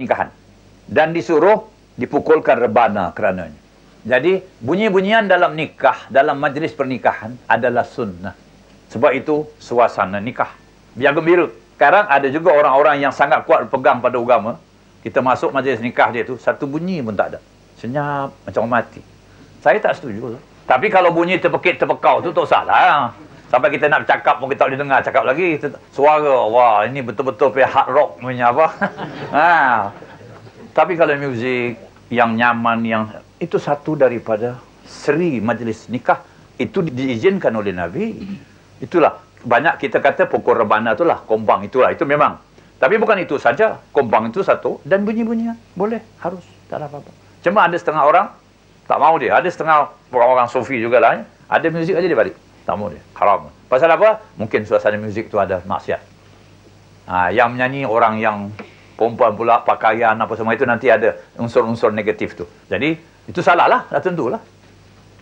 nikahan. Dan disuruh dipukulkan rebana kerananya. Jadi, bunyi-bunyian dalam nikah, dalam majlis pernikahan adalah sunnah. Sebab itu, suasana nikah. Biar gembira. Sekarang ada juga orang-orang yang sangat kuat pegang pada agama. Kita masuk majlis nikah dia tu, satu bunyi pun tak ada. Senyap, macam mati. Saya tak setuju. Tapi kalau bunyi terpekit-terpekau tu, tak salah. Sampai kita nak cakap pun kita boleh dengar cakap lagi. Suara, wah ini betul-betul punya hard rock punya apa. ha. Tapi kalau muzik yang nyaman, yang itu satu daripada seri majlis nikah. Itu diizinkan oleh Nabi. Itulah. Banyak kita kata pokok rebana itulah. Kombang itulah. Itu memang. Tapi bukan itu saja. Kombang itu satu. Dan bunyi-bunyian. Boleh. Harus. Tak ada apa-apa. Cuma ada setengah orang. Tak mau dia. Ada setengah orang-orang sufi juga lah. Ada muzik aja dia balik. Mau dia. Haram. Pasal apa? Mungkin suasana muzik tu ada maksiat. Ha, yang menyanyi orang yang perempuan pula pakaian apa semua itu nanti ada unsur-unsur negatif tu. Jadi itu salah lah. Dah tentulah.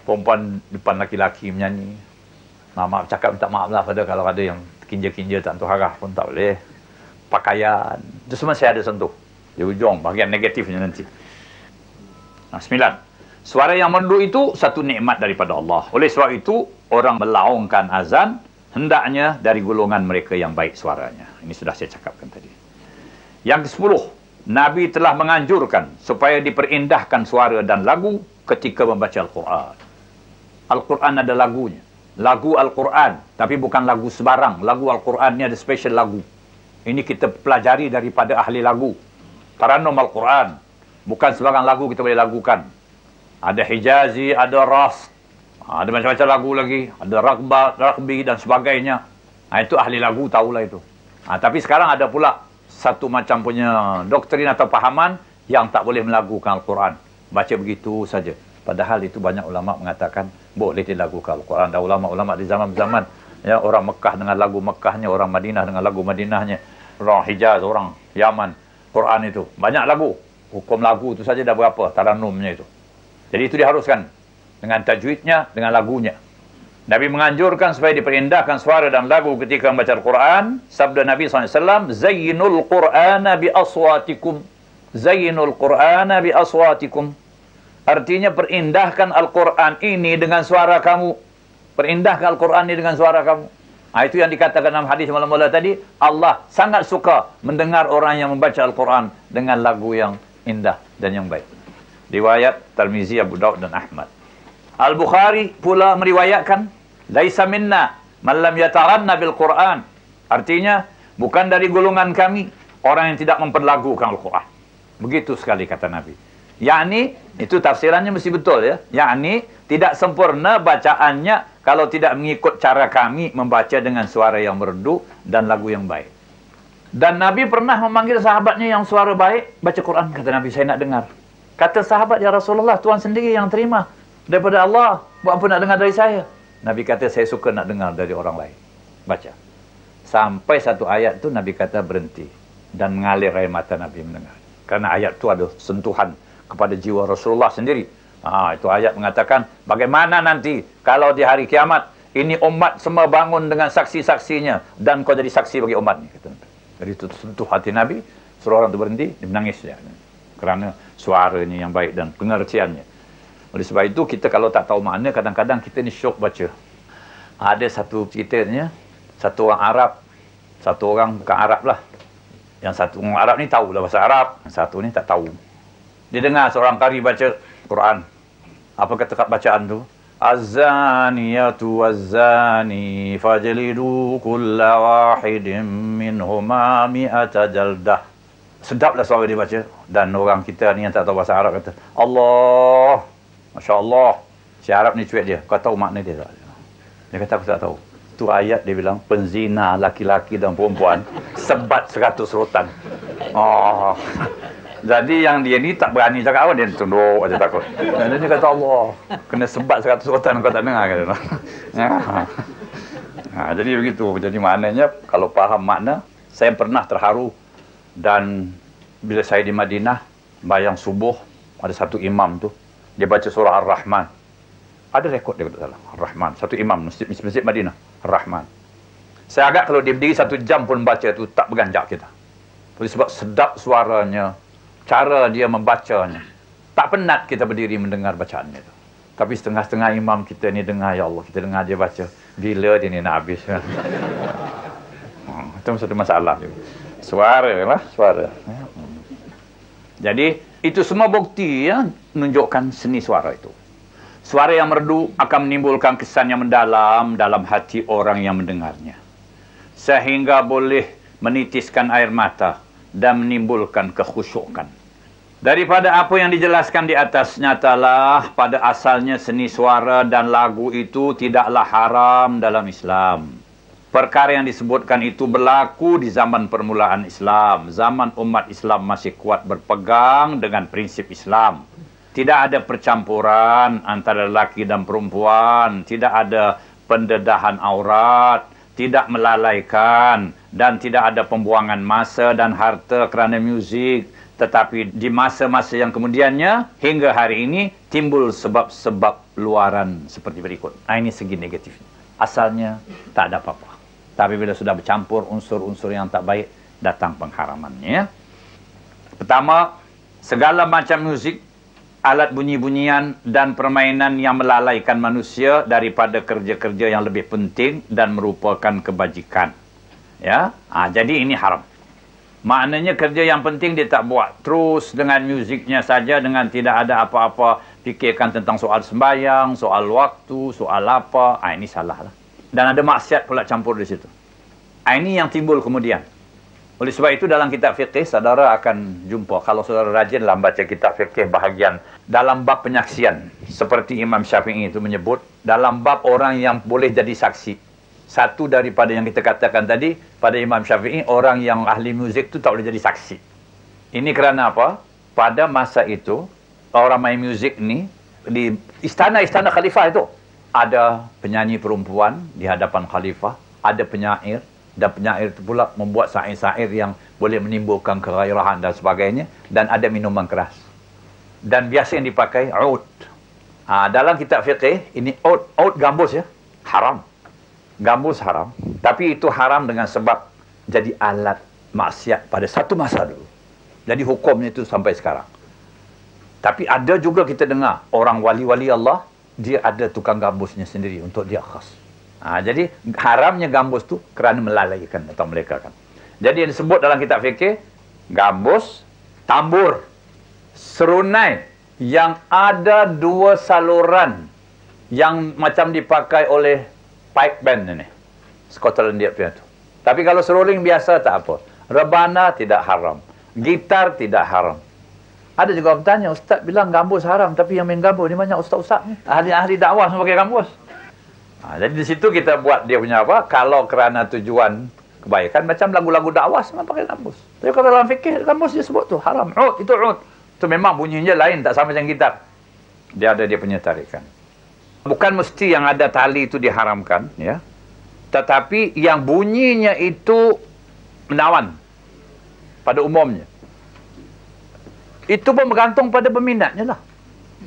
Perempuan depan laki-laki menyanyi. Mama cakap minta maaf lah pada kalau ada yang kinja-kinja tak tentu harah pun tak boleh. Pakaian. Itu semua saya ada sentuh. Di ujung bahagian negatifnya nanti. Nah, sembilan. Suara yang merdu itu satu nikmat daripada Allah. Oleh sebab itu, orang melaungkan azan, hendaknya dari golongan mereka yang baik suaranya. Ini sudah saya cakapkan tadi. Yang ke-10, Nabi telah menganjurkan supaya diperindahkan suara dan lagu ketika membaca Al-Quran. Al-Quran ada lagunya. Lagu Al-Quran, tapi bukan lagu sebarang. Lagu Al-Quran ni ada special lagu. Ini kita pelajari daripada ahli lagu. Taranum Al-Quran. Bukan sebarang lagu kita boleh lagukan. Ada Hijazi, ada Ada macam-macam lagu lagi, ada Rakba, Rakbi dan sebagainya. Ha, itu ahli lagu tahulah itu. Ha, tapi sekarang ada pula satu macam punya doktrin atau pahaman yang tak boleh melagukan Al-Quran. Baca begitu saja. Padahal itu banyak ulama mengatakan boleh dilagukan Al-Quran. Dan ulama-ulama di zaman-zaman ya orang Mekah dengan lagu Mekahnya, orang Madinah dengan lagu Madinahnya, orang Hijaz, orang Yaman, Quran itu banyak lagu. Hukum lagu itu saja dah berapa taranumnya itu. Jadi itu diharuskan dengan tajwidnya, dengan lagunya. Nabi menganjurkan supaya diperindahkan suara dan lagu ketika membaca Al-Quran. Sabda Nabi SAW, Zainul Qur'ana bi aswatikum. Zainul Qur'ana bi aswatikum. Artinya perindahkan Al-Quran ini dengan suara kamu. Perindahkan Al-Quran ini dengan suara kamu. Nah, itu yang dikatakan dalam hadis mula-mula tadi. Allah sangat suka mendengar orang yang membaca Al-Quran dengan lagu yang indah dan yang baik riwayat Tirmizi, Abu Daud dan Ahmad. Al-Bukhari pula meriwayatkan laisa minna man lam yataranna bil Quran. Artinya bukan dari golongan kami orang yang tidak memperlagukan Al-Quran. Begitu sekali kata Nabi. Yakni itu tafsirannya mesti betul ya. Yakni tidak sempurna bacaannya kalau tidak mengikut cara kami membaca dengan suara yang merdu dan lagu yang baik. Dan Nabi pernah memanggil sahabatnya yang suara baik baca Quran kata Nabi saya nak dengar. Kata sahabat, Ya Rasulullah, Tuhan sendiri yang terima daripada Allah. Buat apa nak dengar dari saya? Nabi kata, saya suka nak dengar dari orang lain. Baca. Sampai satu ayat tu Nabi kata berhenti. Dan mengalir air mata Nabi mendengar. Kerana ayat tu ada sentuhan kepada jiwa Rasulullah sendiri. Ha, itu ayat mengatakan, bagaimana nanti kalau di hari kiamat, ini umat semua bangun dengan saksi-saksinya. Dan kau jadi saksi bagi umat ni. Jadi itu sentuh hati Nabi. Suruh orang tu berhenti, dia menangis. Ya kerana suaranya yang baik dan pengertiannya. Oleh sebab itu, kita kalau tak tahu makna, kadang-kadang kita ni syok baca. Ada satu ceritanya, satu orang Arab, satu orang bukan Arab lah. Yang satu orang Arab ni tahu lah bahasa Arab, yang satu ni tak tahu. Dia dengar seorang kari baca Quran. Apa kata kat bacaan tu? Az-zaniyatu az-zani fajlidu kulla wahidin minhuma mi'ata jaldah sedaplah suara dia baca dan orang kita ni yang tak tahu bahasa Arab kata Allah Masya Allah si Arab ni cuek dia. Kau tahu makna dia tak? Dia kata aku tak tahu. Tu ayat dia bilang penzina laki-laki dan perempuan sebat seratus rotan. Oh jadi yang dia ni tak berani cakap apa dia tunduk aja takut. Dan dia kata Allah kena sebat seratus rotan kau tak dengar kata ya. ha, jadi begitu. Jadi maknanya kalau faham makna saya pernah terharu dan bila saya di Madinah bayang subuh ada satu imam tu dia baca surah Ar-Rahman ada rekod dia kata salah Ar-Rahman satu imam masjid, masjid Madinah Ar-Rahman saya agak kalau dia berdiri satu jam pun baca tu tak berganjak kita Oleh sebab sedap suaranya cara dia membacanya. Tak penat kita berdiri mendengar bacaannya itu. Tapi setengah-setengah imam kita ni dengar, ya Allah, kita dengar dia baca. Bila dia ni nak habis? hmm, itu satu masalah. Suara lah, suara. Jadi, itu semua bukti ya, menunjukkan seni suara itu. Suara yang merdu akan menimbulkan kesan yang mendalam dalam hati orang yang mendengarnya. Sehingga boleh menitiskan air mata dan menimbulkan kekhusyukan. Daripada apa yang dijelaskan di atas, nyatalah pada asalnya seni suara dan lagu itu tidaklah haram dalam Islam. Perkara yang disebutkan itu berlaku di zaman permulaan Islam. Zaman umat Islam masih kuat berpegang dengan prinsip Islam. Tidak ada percampuran antara lelaki dan perempuan. Tidak ada pendedahan aurat. Tidak melalaikan. Dan tidak ada pembuangan masa dan harta kerana muzik tetapi di masa-masa yang kemudiannya hingga hari ini timbul sebab-sebab luaran seperti berikut. Nah, ini segi negatifnya. Asalnya tak ada apa-apa. Tapi bila sudah bercampur unsur-unsur yang tak baik, datang pengharamannya. Pertama, segala macam muzik, alat bunyi-bunyian dan permainan yang melalaikan manusia daripada kerja-kerja yang lebih penting dan merupakan kebajikan. Ya, ha, jadi ini haram. Maknanya kerja yang penting dia tak buat. Terus dengan muziknya saja dengan tidak ada apa-apa fikirkan tentang soal sembahyang, soal waktu, soal apa. Ah ini salah lah. Dan ada maksiat pula campur di situ. Ah ini yang timbul kemudian. Oleh sebab itu dalam kitab fikih saudara akan jumpa kalau saudara rajin dalam baca kitab fikih bahagian dalam bab penyaksian seperti Imam Syafi'i itu menyebut dalam bab orang yang boleh jadi saksi satu daripada yang kita katakan tadi pada Imam Syafi'i orang yang ahli muzik tu tak boleh jadi saksi. Ini kerana apa? Pada masa itu orang main muzik ni di istana-istana khalifah itu ada penyanyi perempuan di hadapan khalifah, ada penyair dan penyair itu pula membuat syair-syair yang boleh menimbulkan kegairahan dan sebagainya dan ada minuman keras. Dan biasa yang dipakai oud. Ha, dalam kitab fiqh ini oud, oud gambus ya, haram gambus haram. Tapi itu haram dengan sebab jadi alat maksiat pada satu masa dulu. Jadi hukumnya itu sampai sekarang. Tapi ada juga kita dengar orang wali-wali Allah, dia ada tukang gambusnya sendiri untuk dia khas. Ha, jadi haramnya gambus tu kerana melalaikan atau mereka kan. Jadi yang disebut dalam kitab fikir, gambus, tambur, serunai yang ada dua saluran yang macam dipakai oleh pipe band ini. Scotland dia punya tu. Tapi kalau seruling biasa tak apa. Rebana tidak haram. Gitar tidak haram. Ada juga orang tanya, Ustaz bilang gambus haram. Tapi yang main gambus ni banyak Ustaz-Ustaz ni. Ahli-ahli dakwah semua pakai gambus. Ha, jadi di situ kita buat dia punya apa. Kalau kerana tujuan kebaikan. Macam lagu-lagu dakwah semua pakai gambus. Tapi kalau dalam fikir, gambus dia sebut tu haram. Ud, itu ud. Itu memang bunyinya lain. Tak sama macam gitar. Dia ada dia punya tarikan. Bukan mesti yang ada tali itu diharamkan, ya. Tetapi yang bunyinya itu menawan pada umumnya. Itu pun bergantung pada peminatnya lah.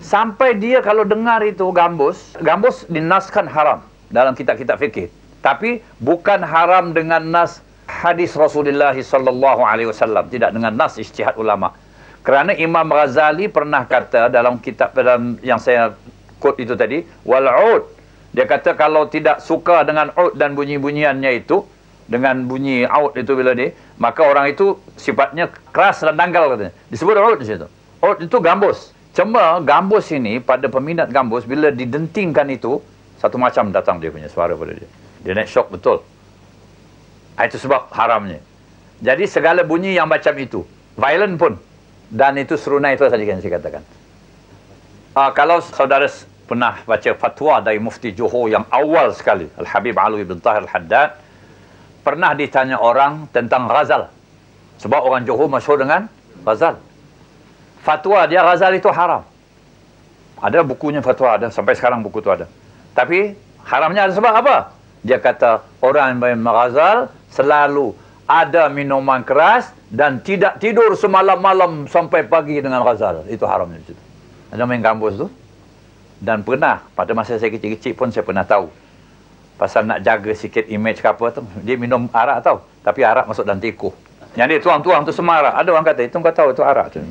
Sampai dia kalau dengar itu gambus, gambus dinaskan haram dalam kitab-kitab fikih. Tapi bukan haram dengan nas hadis Rasulullah sallallahu alaihi wasallam, tidak dengan nas ijtihad ulama. Kerana Imam Ghazali pernah kata dalam kitab dalam yang saya quote itu tadi wal ud dia kata kalau tidak suka dengan ud dan bunyi-bunyiannya itu dengan bunyi out itu bila dia maka orang itu sifatnya keras dan dangkal katanya. Disebut ud di situ. Ud itu gambus. Cuma gambus ini pada peminat gambus bila didentingkan itu satu macam datang dia punya suara pada dia. Dia naik shock betul. Ah, itu sebab haramnya. Jadi segala bunyi yang macam itu violent pun. Dan itu serunai itu saja yang saya katakan. Uh, kalau saudara pernah baca fatwa dari mufti Johor yang awal sekali Al-Habib Alwi bin Tahir Al-Haddad pernah ditanya orang tentang Ghazal. Sebab orang Johor masyhur dengan Ghazal. Fatwa dia Ghazal itu haram. Ada bukunya fatwa ada. Sampai sekarang buku itu ada. Tapi haramnya ada sebab apa? Dia kata orang yang main Ghazal selalu ada minuman keras dan tidak tidur semalam-malam sampai pagi dengan Ghazal. Itu haramnya ada main kampus tu. Dan pernah pada masa saya kecil-kecil pun saya pernah tahu pasal nak jaga sikit image ke apa tu dia minum arak tau. Tapi arak masuk dalam teko yang dia tuang-tuang tu semua arak. Ada orang kata itu kau tahu itu arak tu